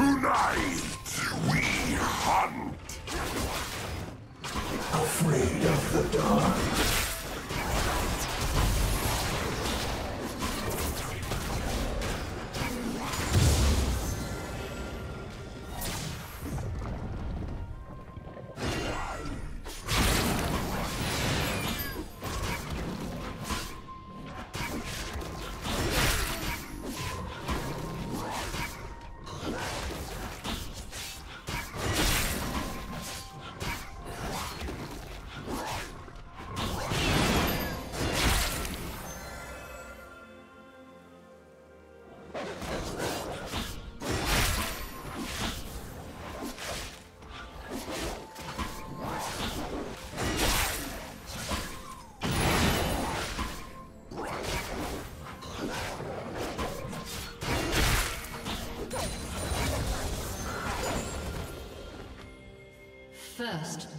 Tonight, we hunt. Afraid of the dark. First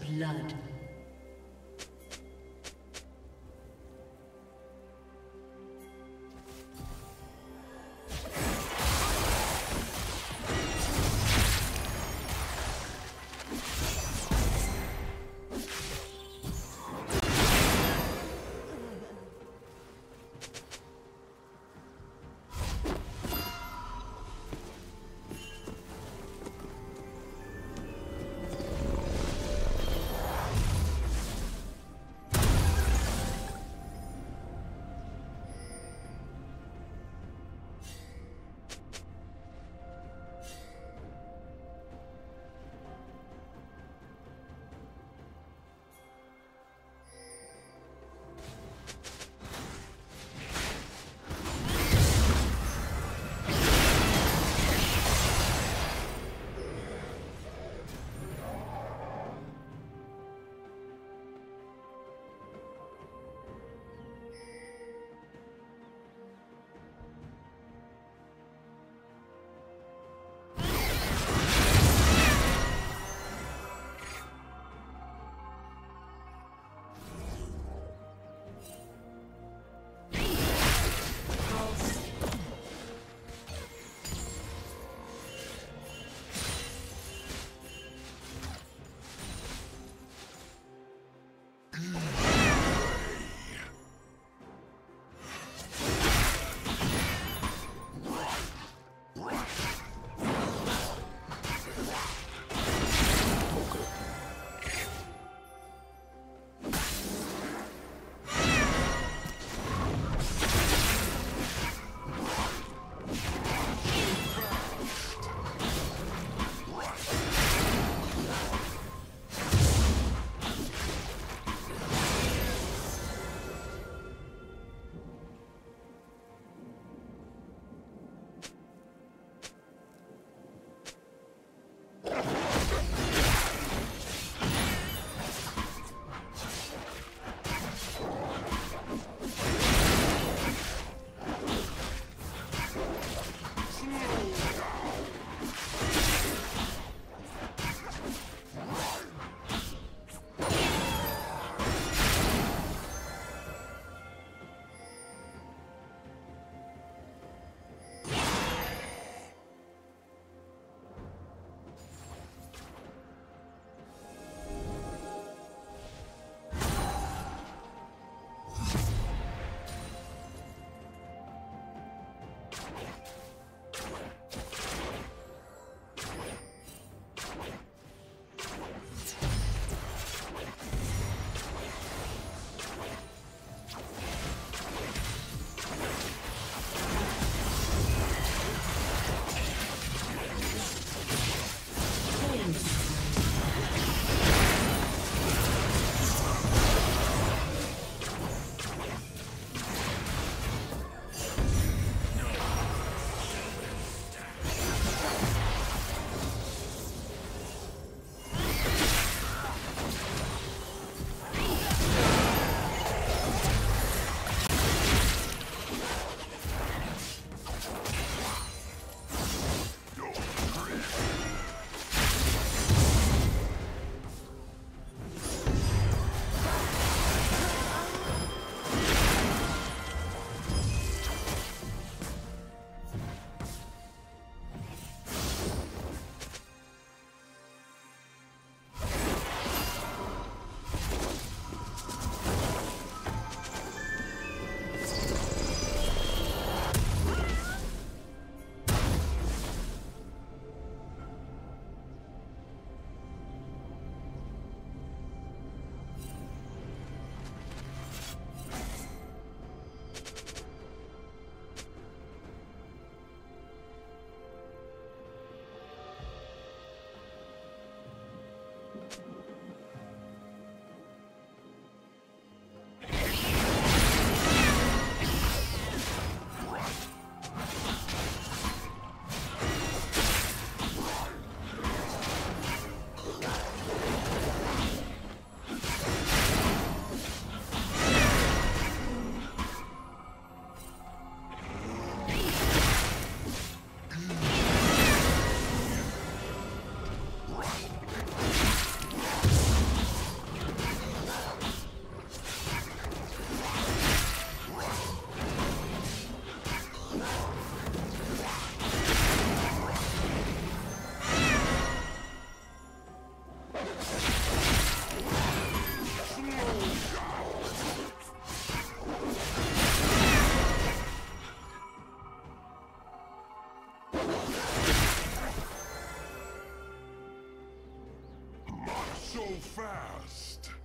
so fast?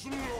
Slow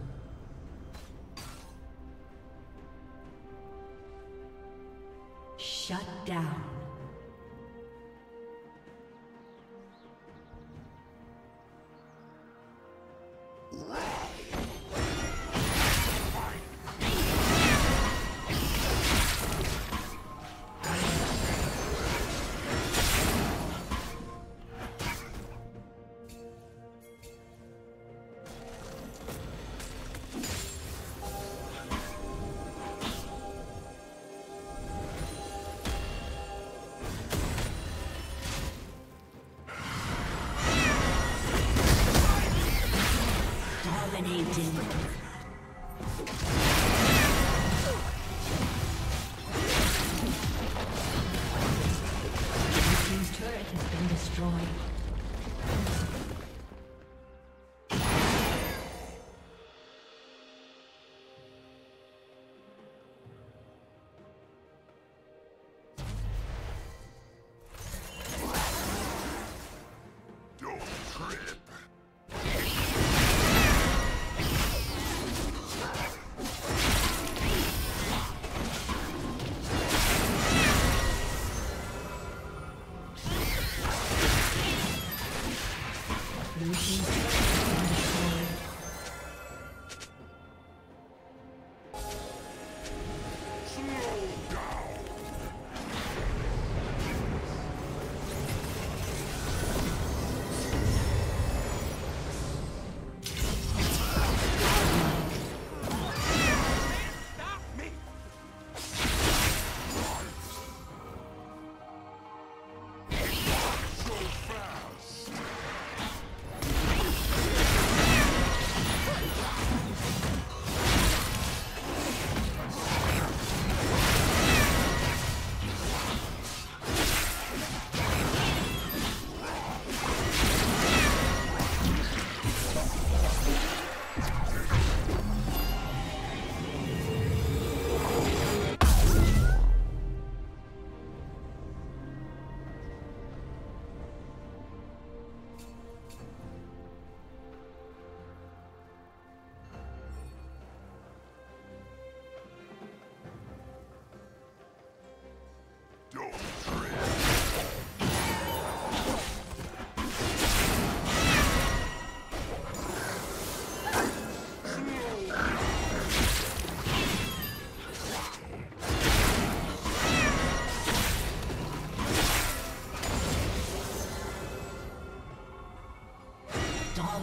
team.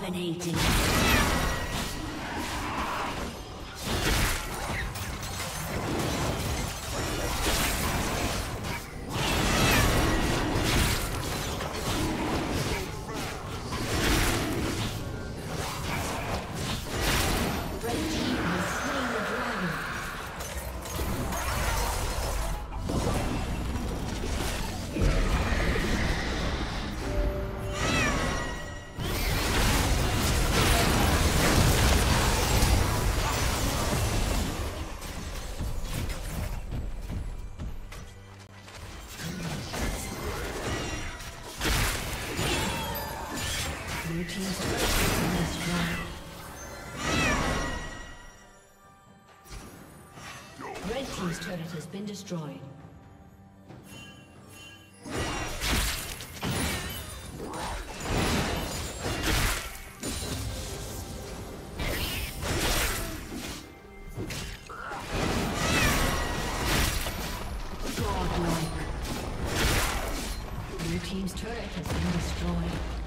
Dominating. Been destroyed. Your team's turret has been destroyed.